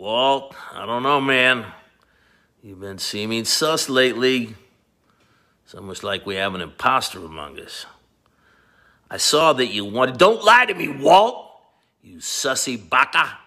Walt, I don't know, man. You've been seeming sus lately. It's almost like we have an imposter among us. I saw that you wanted. Don't lie to me, Walt! You sussy baka.